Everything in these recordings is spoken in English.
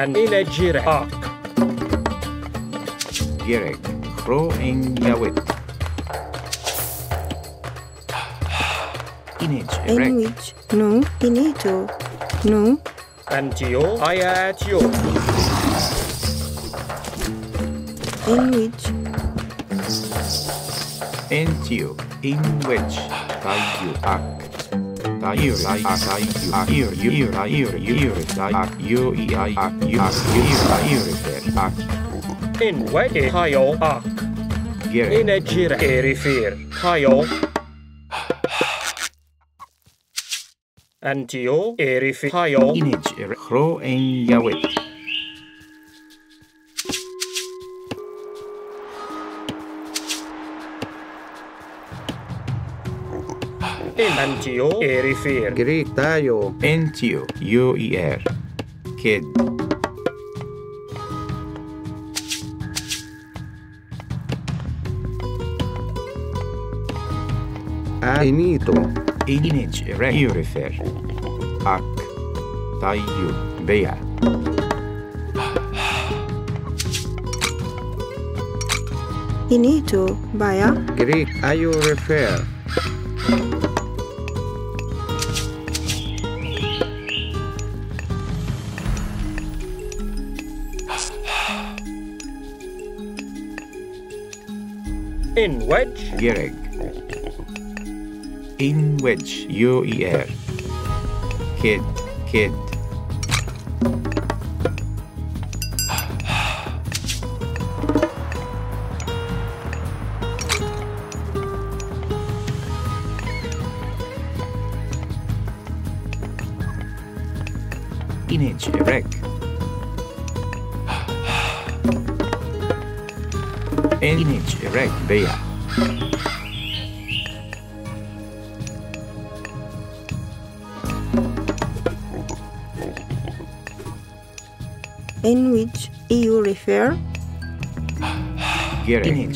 and inejire ak Gerek. Gro en Yawit. Inage erect. Enwich. No. Ineto. No. antio ayatio Enwich. Entio. In ah. Which. Tayu ak. Tayu lai ak. Tayu ak. Ear. Ear. Ear. Ear. Tayu ak. Yo i ai ak. Yo ak. Ear. Ear. In wede hayo ak Gerek. inejire erifir hayo antio erifir hayo en Yawit. In antio erifir Greek tayo. Entio. Yo i er. Kid. Inito. Inage erect. Eurifer. Ak. Tayu. Bea. Ineto. Baya. Greek ayo refer. In wedge Gereg. In which yo i er. Kid. Kid.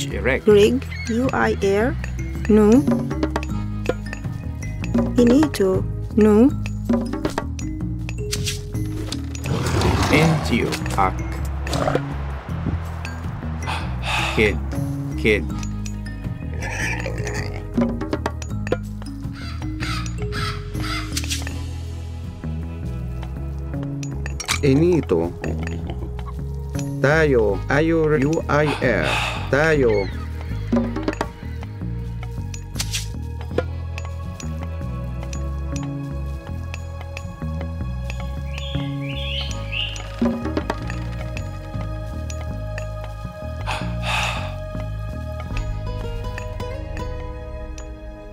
Inage erect. Grig. UIR. No. Ineto. No. Entio ak. Kid. Kid. Inito. Tayo. Ayo UIR. Tayo.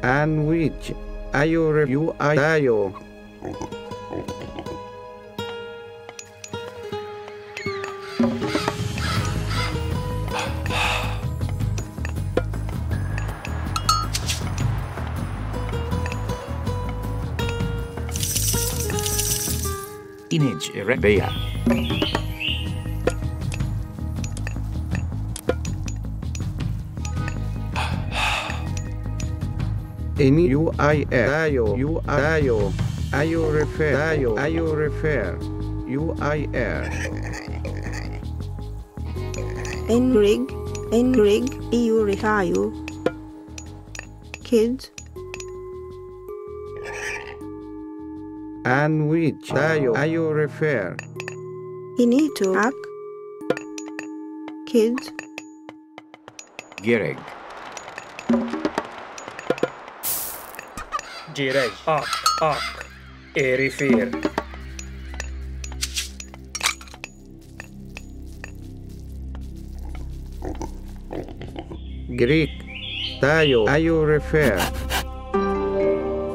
And which tayo. Inage erect bea. Ini UIR. Tayo. UI tayo. Refer. Tayo. Ayo refer. UIR. Engrig. Engrig. EU rehayo. Kids. And which tayo. Ayo refer. Ineto. Ak. Kids. Gereg. Jirej, ak, ak, erifir. Greek. Tayo. Ayo refer.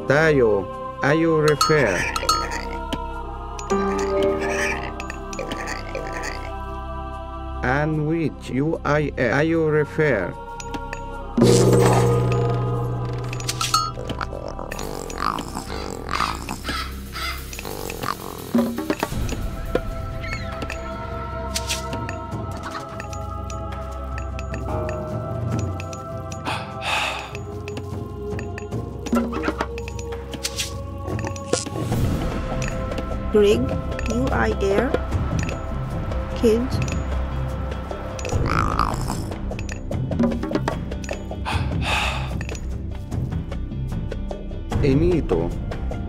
Tayo. Ayo refer. And which UIR. Ayo refer. Inito.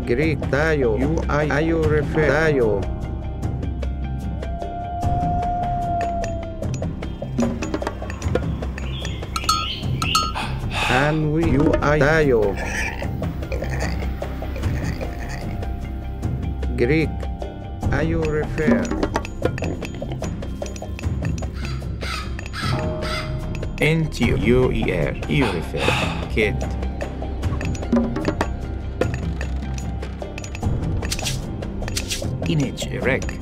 Greek tayo. You I ayo refer tayo. And we you I tayo. Greek ayo refer. Entio, UER, Eurifer, Kid. Inage, Rek,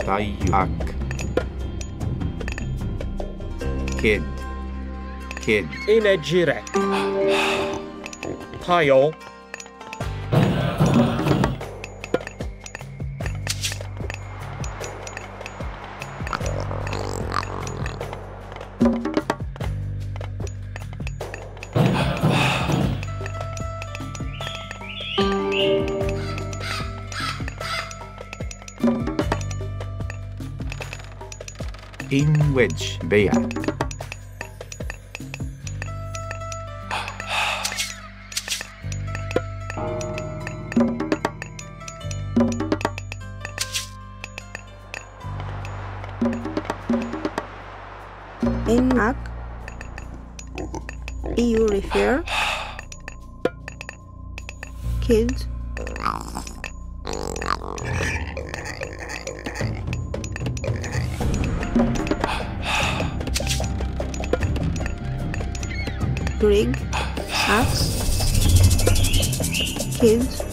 Tayu, Ak. Kid. Kid. Tayo. In Wedge, Bea. in Mac, EU refer, kids, Grig, Axe, kids,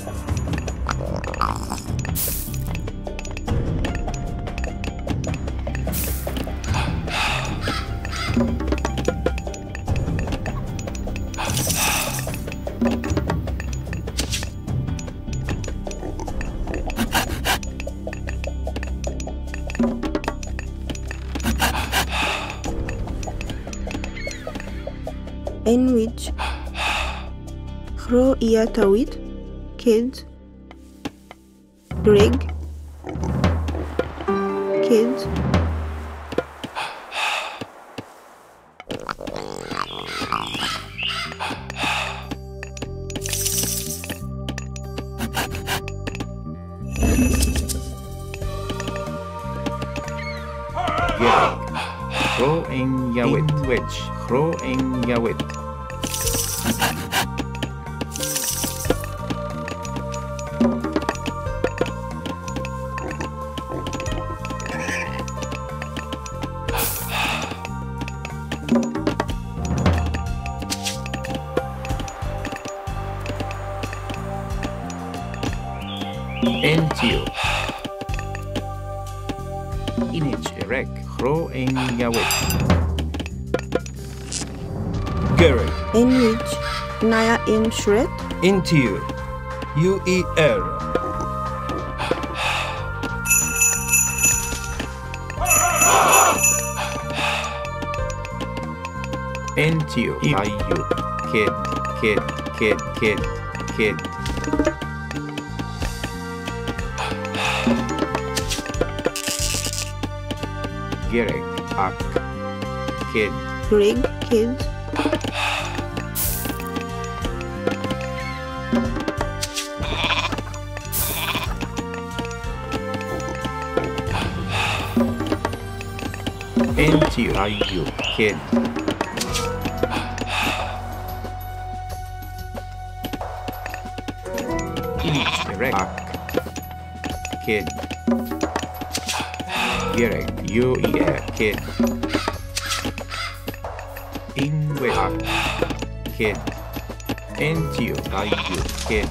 Khro Iatawit, kids, Grig, kids, Entio. Inage Erek. Gro en Yawit. Gary, in which Naya in Shred, Intiu, UER, Entio. Iyu. Kid. Kid. Kid. Kid. Kid. Gerek. Ak. Uh, kid. Grig, kids, Entio. Ayu. Kid. Gerek. U-E-R. Kid. Inwe. Ak. Kid. Entio. Ayu. Kid.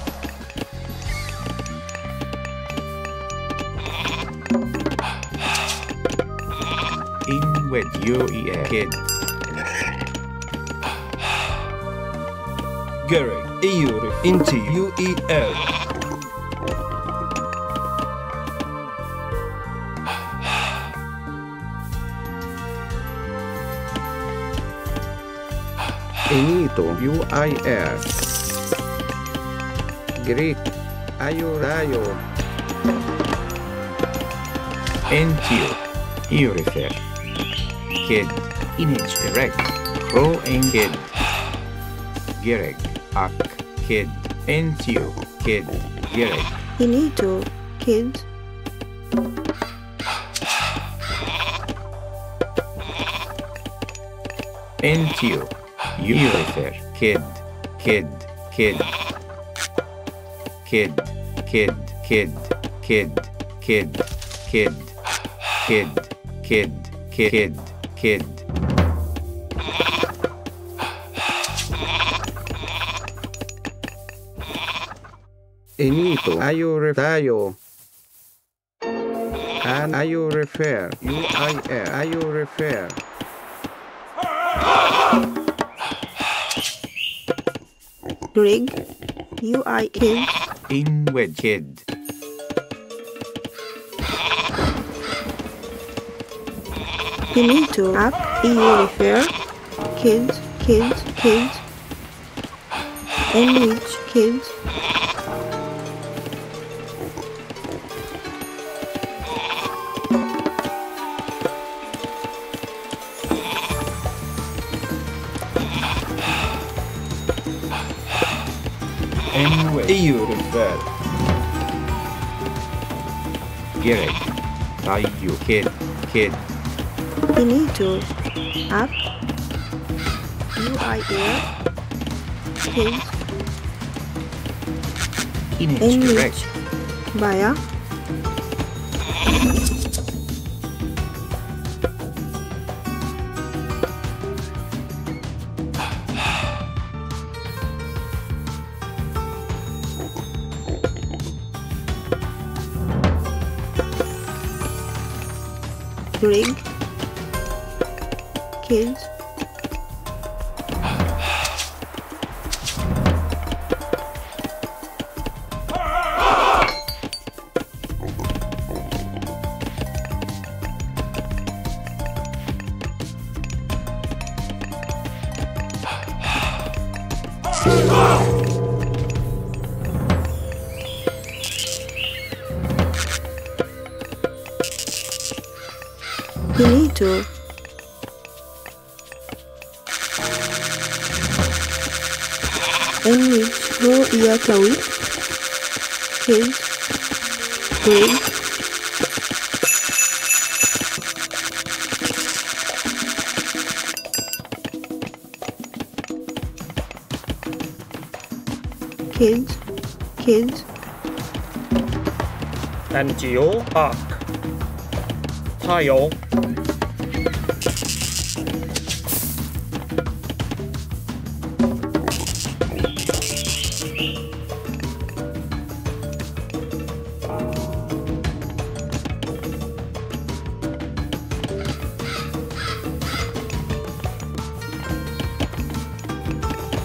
Inwet. U-E-R. Kid. Gary, EU, Intiu, UER, Inito UIF Greek Ayorayo. Entio, Eurifel Kid Inexirek Pro Engid Gerek Ak Kid entio. Kid Gerek. Inito Kid Entio entio, Urifer, kid, kid, kid, kid, kid, kid, kid, kid, kid, kid, kid, kid, kid. Inito, are you tayo? And are you refer? U-I-R, are you refer? Gig, U I kid, in wedged. You need to up e-unifair, kids, kids, kids, and reach kids, bad. Get it. Now you, kid, kid. You need to up. You are here. In Image direct. Bye. big. Kids, kids. And your arc. 加油！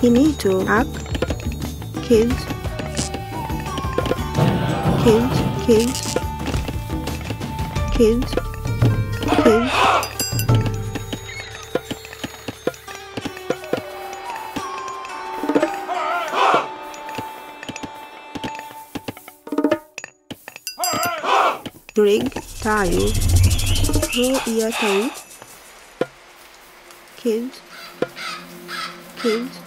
Tayo, Finito. Up. Kids. Kids. Kids. Kids. Kids. Grig. Tayo. Ro iya tayo. Kids. Kids.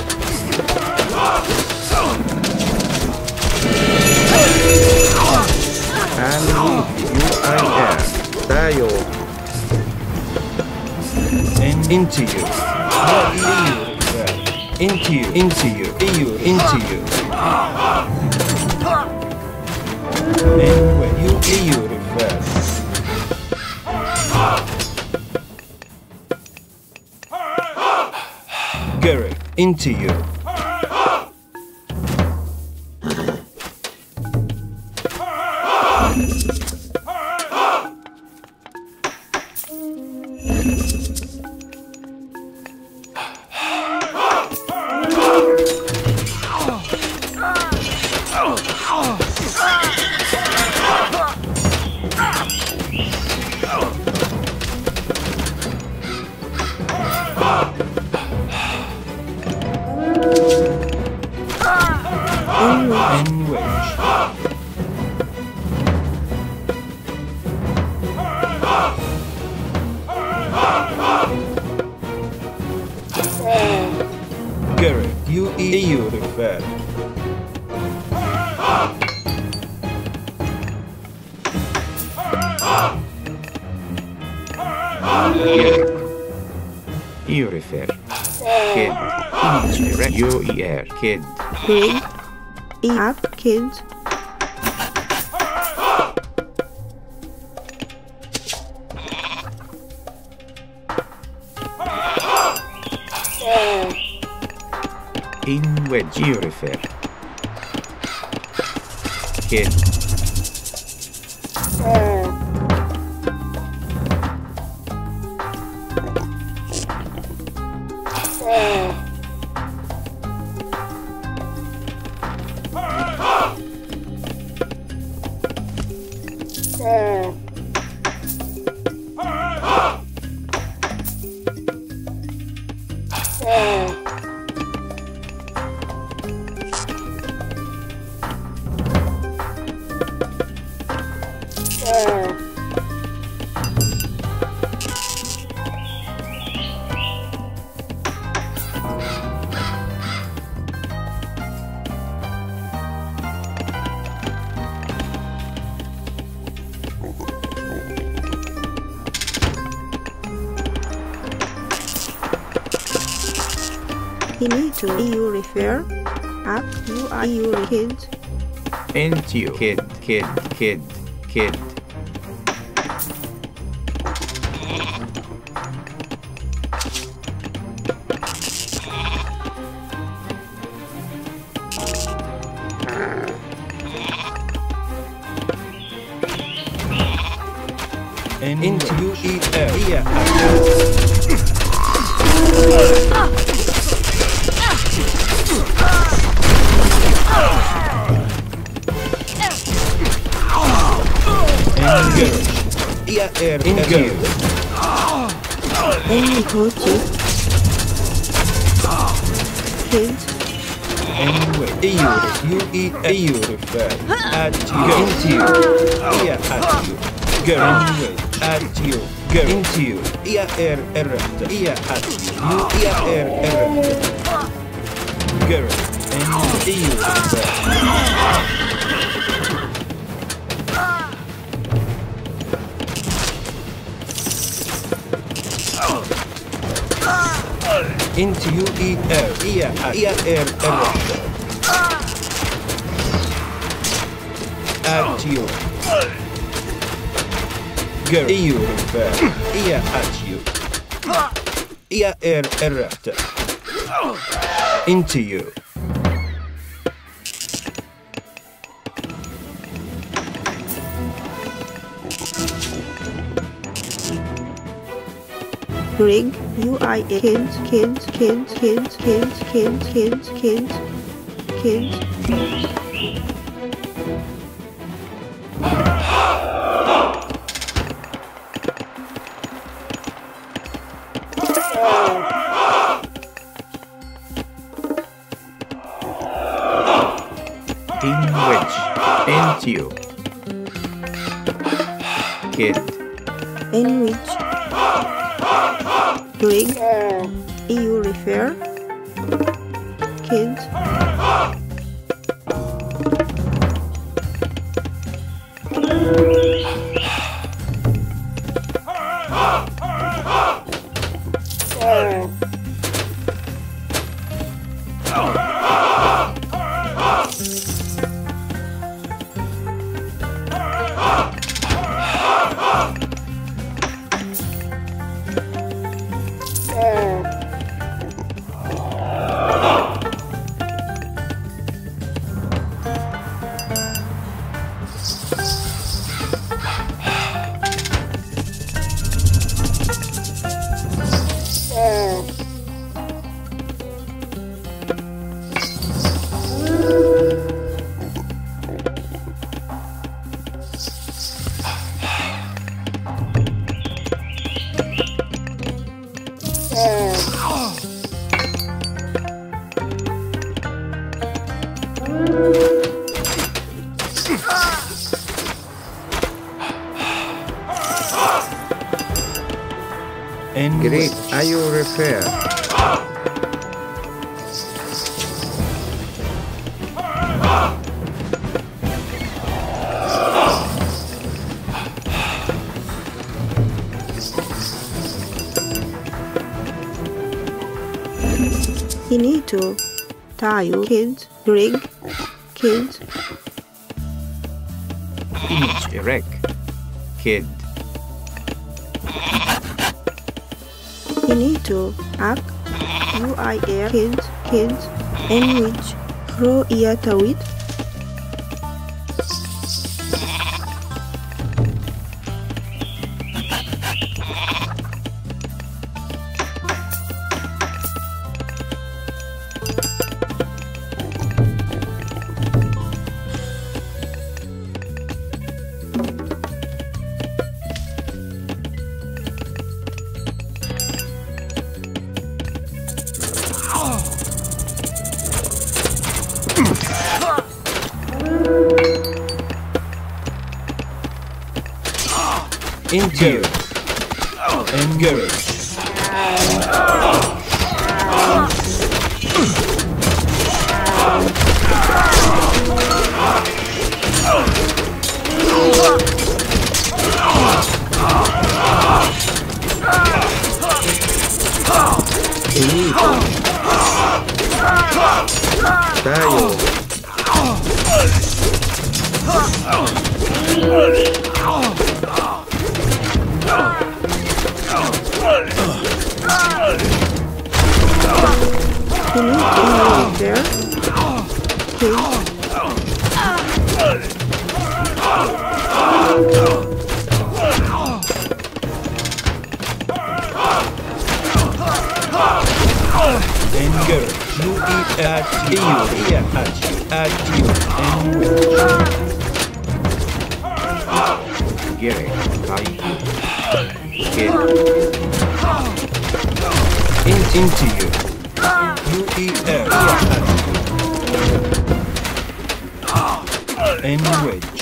And U-I-R. Tayo. And into you. EU refer. Into you. Into you. Into you. Anyway. You EU refer. Garrett. Into you. Kid. Rig. Up. Kids. 嗯。to EU Refer app. You are EU Kid. And you kid, kid, kid, kid. Kids. Anyway, EU, U E EU refer. At you. Into you. Yeah, you. Go anyway. You. Into you. Yeah. Yeah, you. You yeah, refer. into ER ER الرحلة at you. Girl. You, repair ER at you. ER الرحلة into you. Rig. U I A. Kids. Kids. Kids. Kids. Kids. Kids. Kids. Kids. Kids. In wedge. Into. Kid. In Greek, you refer, kids, You need to tie kids, rig, kids. Each erect, kid. Finito. Ak. UIR. Kids. Kids. Enwich. Ro iya tawid. There. Kids. Engage. You eat at you. Eat at you. At you. Engage. Gere. Tayo. Kid. In, into you. You eat air. Eat at you. Engage.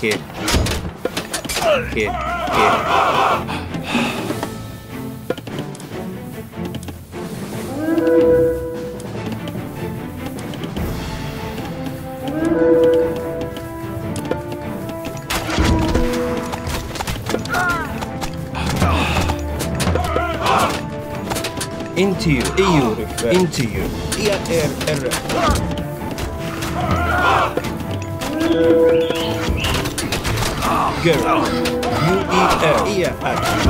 Kid. Kid. Kid. Into you. EU. Into you. Eat air. Air. Girl. You eat air. Eat at you.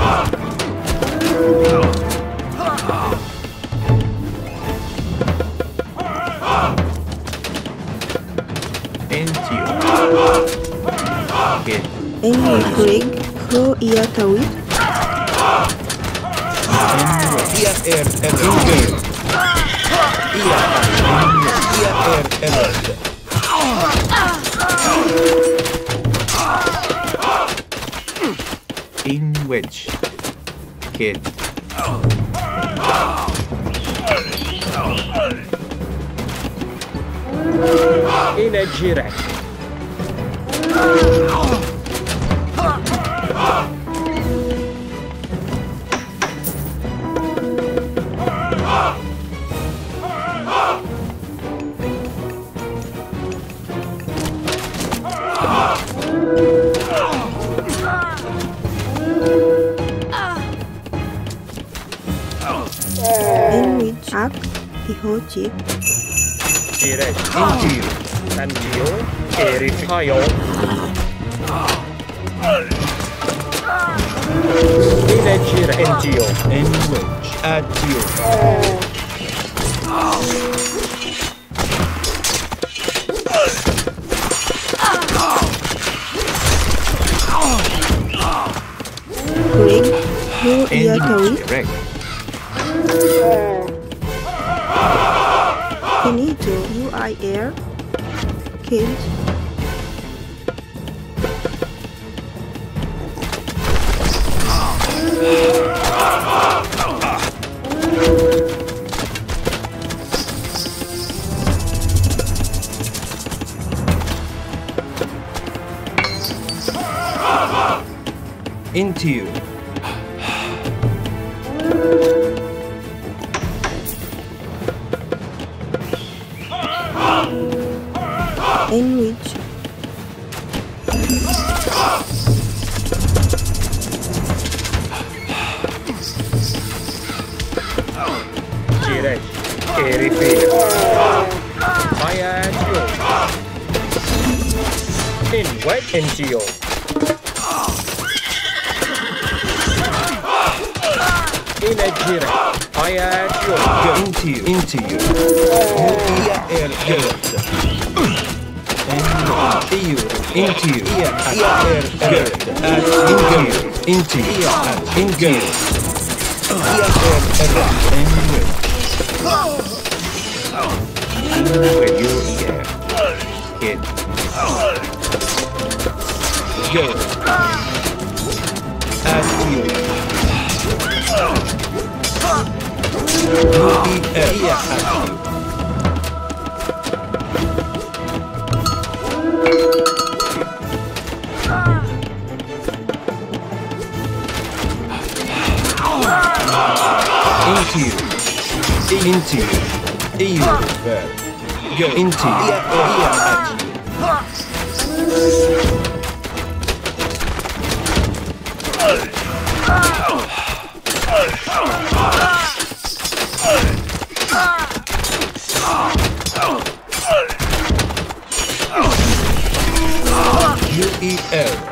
Into you. Kid. Enwich. Rig. Ro iya tawid. Eat air. Air. In which? Kid. Energy rack. Ihochi. Direct. Into you. Santio. Eri. Tayo. Energy rack. Entio. Engage. At you. Rig. Ro iya Kids. Into you. In a direct. I am you. Go into you. Into you. Ia er gött. EU. Into you. Ia er gött. At into you. Into you. Into you. Ia er rätt. En Where you yeah. Kid. Go. At you. Into you. Into you. EU. Go into you. EU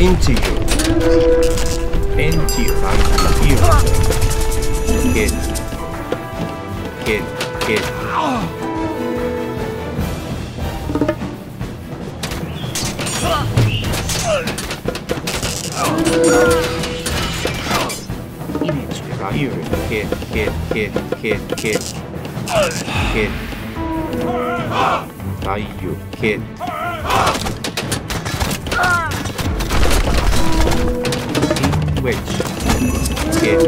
into you. Into you. Like you. Kid. Kid. Kid. Into you. Kid. Kid. Kid. Kid. Kid. Kid. Like you. Kid. In which? Kid.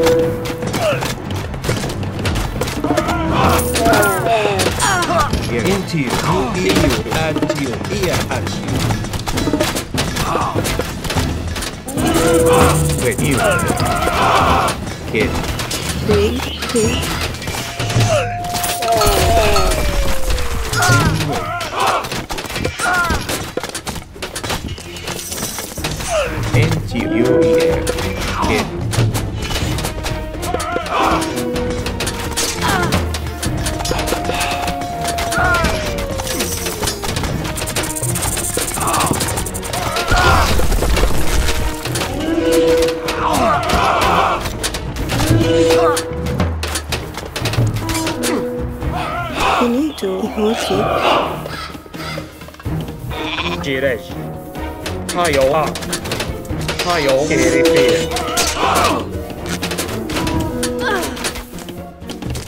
Here. Into you. EU at you. Ia at you. Wait, you. Kid. big pig Into you. Yeah. Benito e Ruth. Direita. Raiol. Raiol.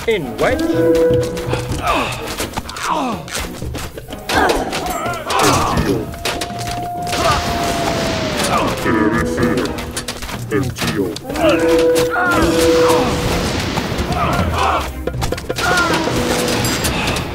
In wedge. Interfere. Entio.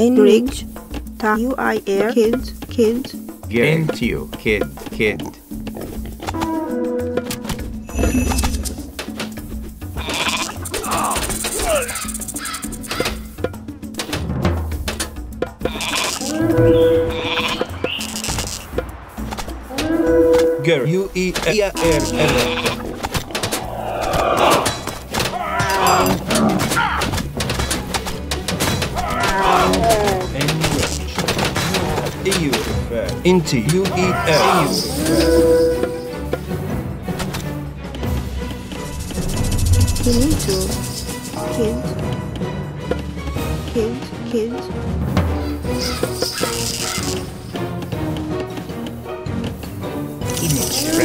in ridge ta u i air kids kids Get into you. Kid. Kid. Ger. U E I A R R. Into U E L. Finito. Kind. Kind. Kind.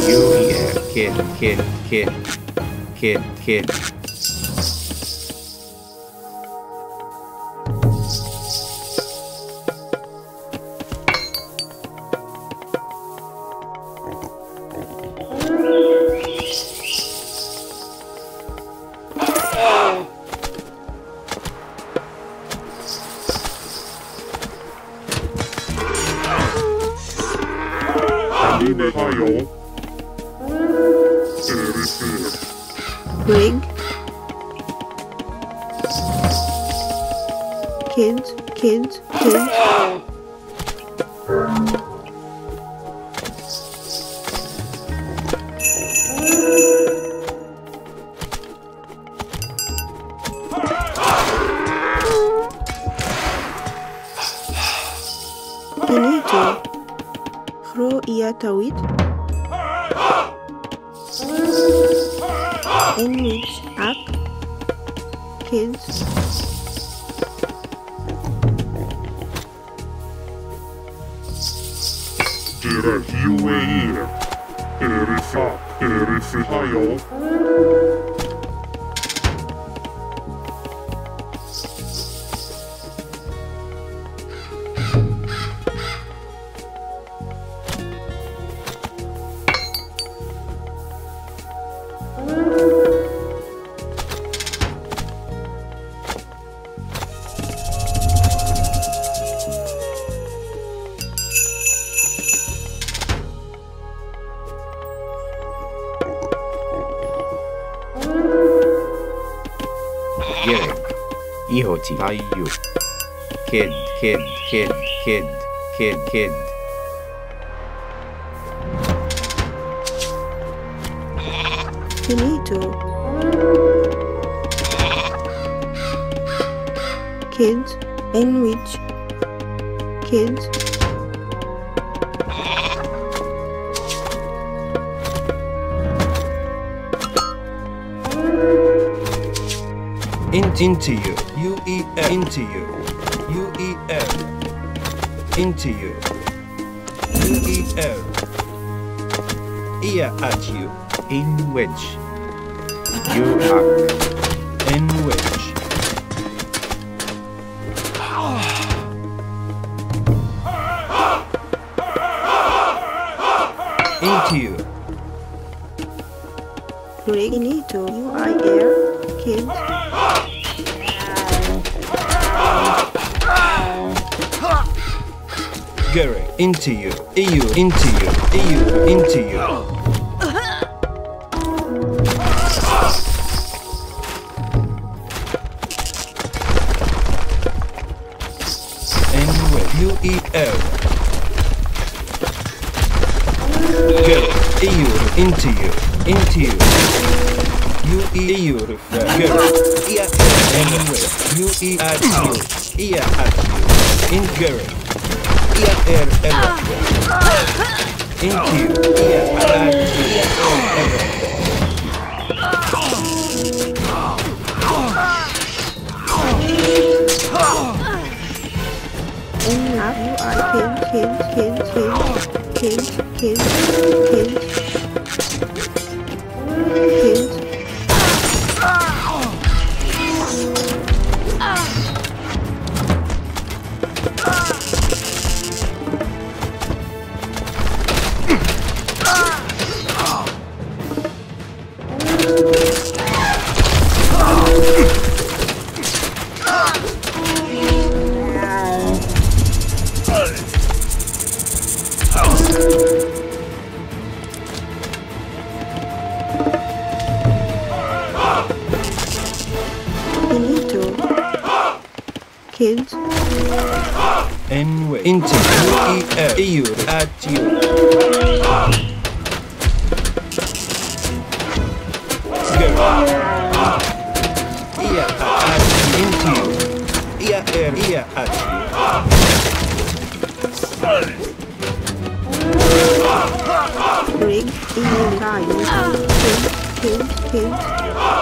You yeah, kid, kid, kid, kid, kid. Rig. Kind. Kind. Kind. Finito. Chro ia tawid. Ihoti tayo. Kid, kid, kid, kid, kid, kid. Finito. Kids. Enrich. Kids. In, into you. U L. Into you. U L. Into you. U L. Ear at you. In which you are Into you. EU. Into you. EU. Into you. Anyway. U E L. Gary. EU. Into you. Into you. U E EU. Gary. Ear. Anyway. U E at you. Ear at you. In Gary. Ear air error. Into you. Ear at you. Error. In app. U-I. Kids. Kids. Kids. Kins, Kayu, Kins, Kins, Kins.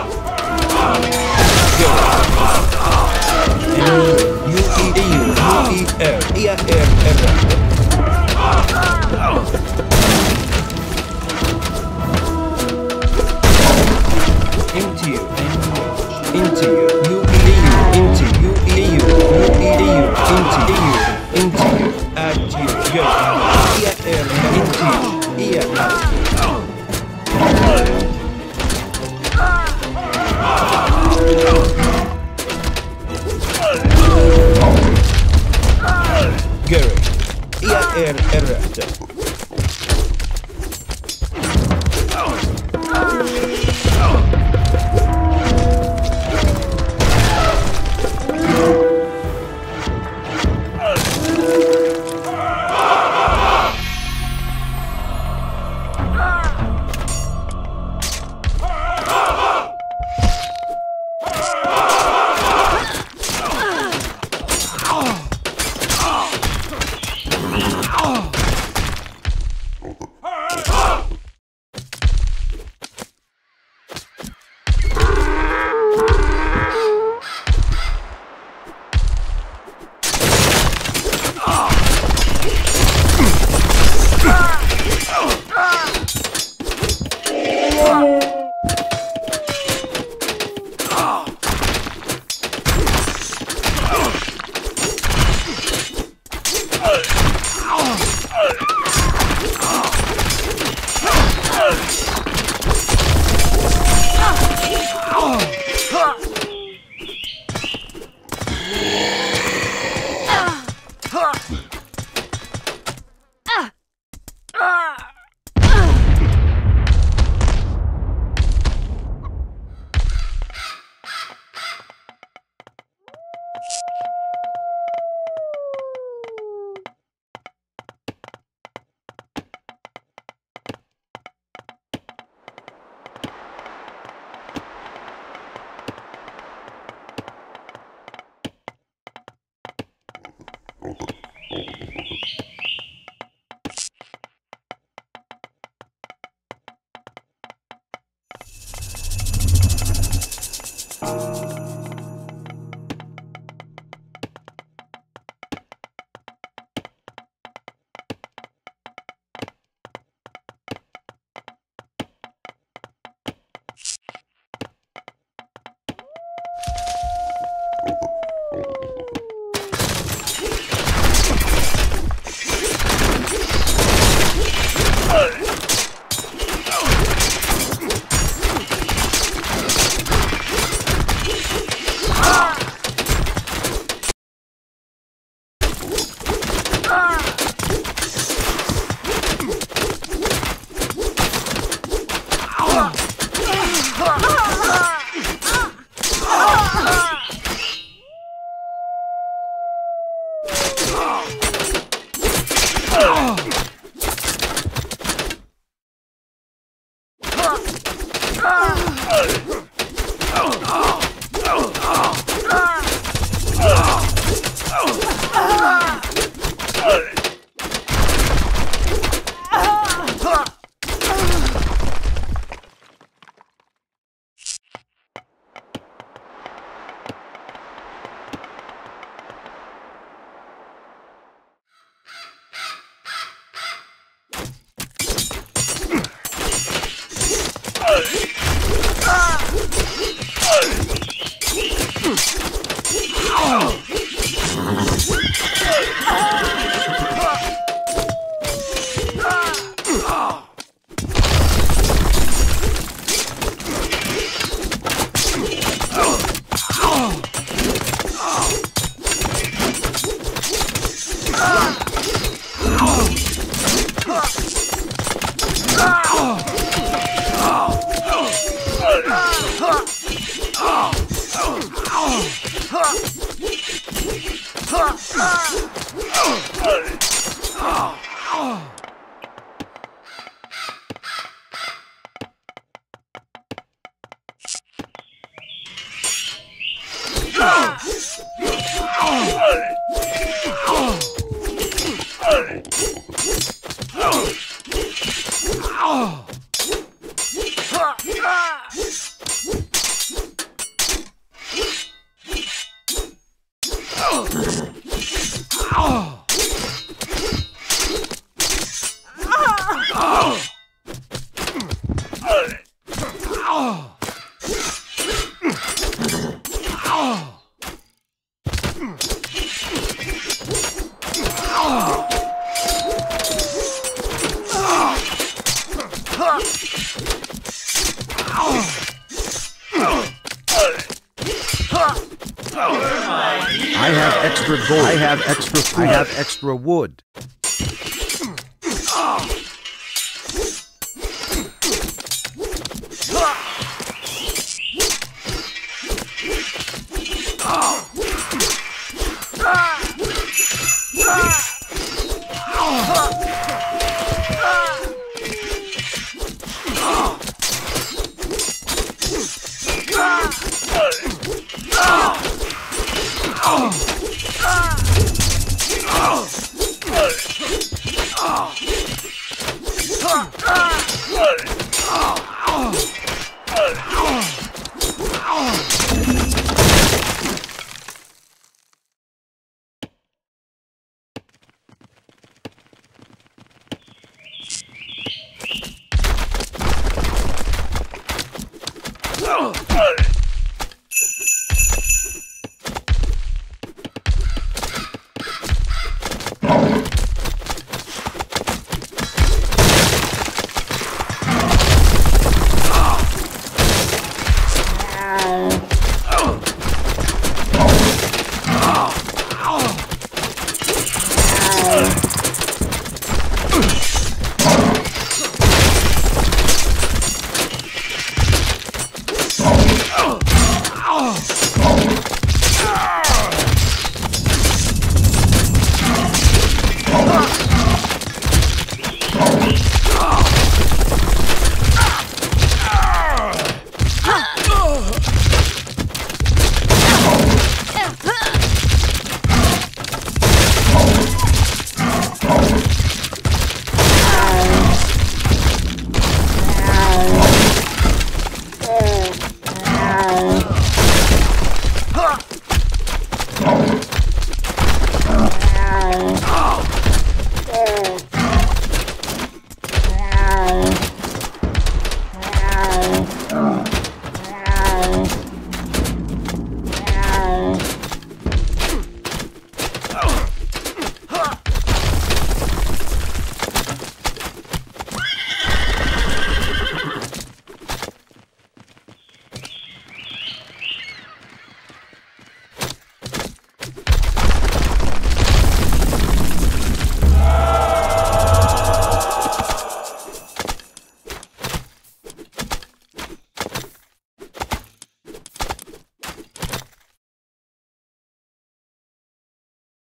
I have extra gold. I have extra food. I have extra wood.